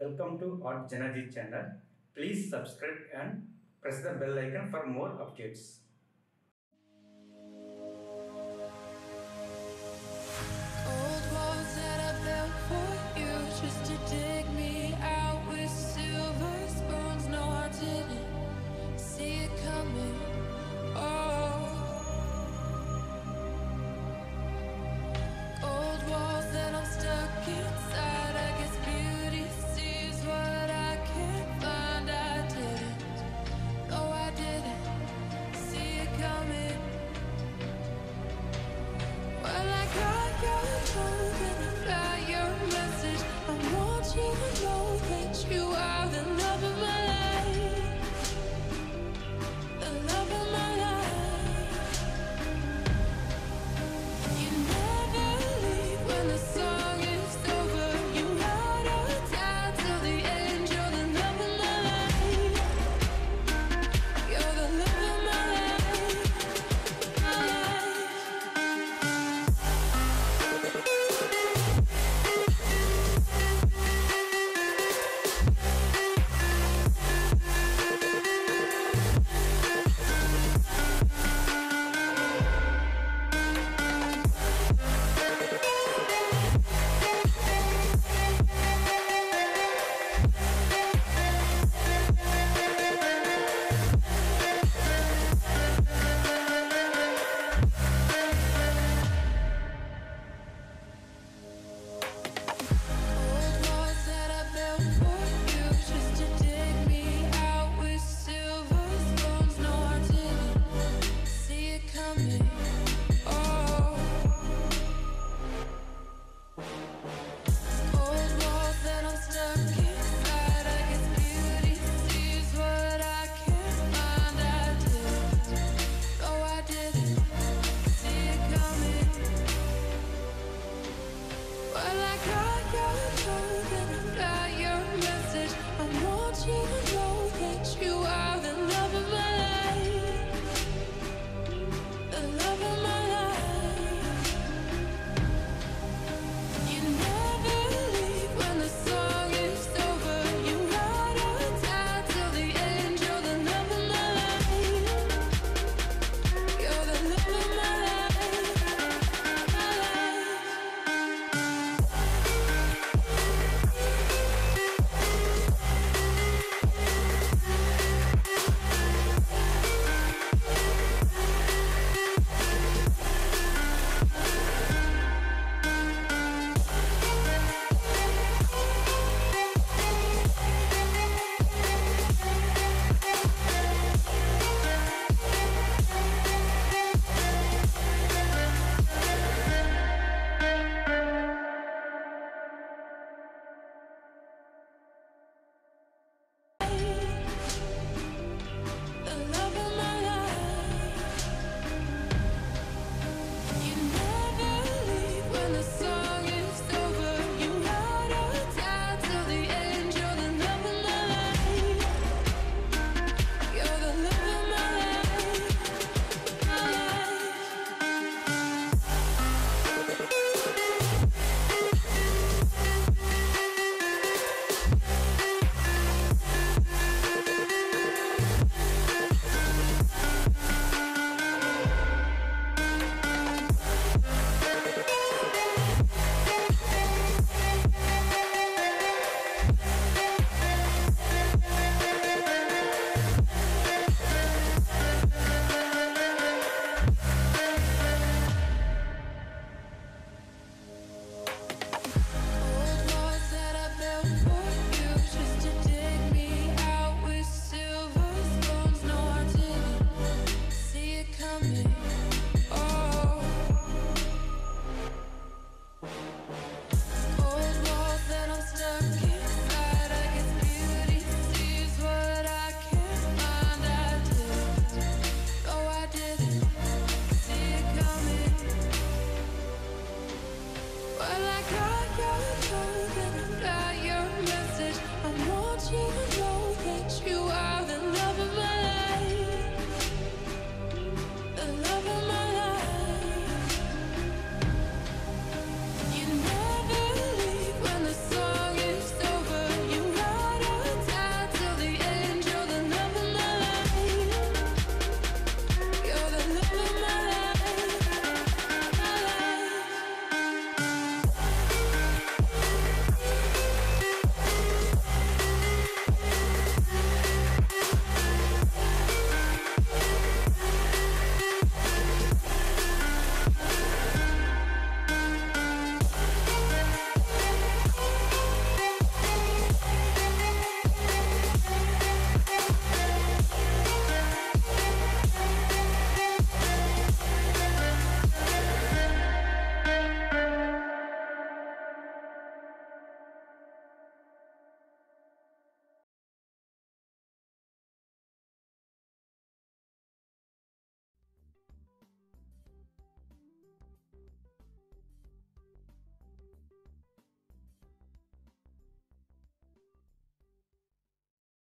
Welcome to Art Janaji channel. Please subscribe and press the bell icon for more updates. like a.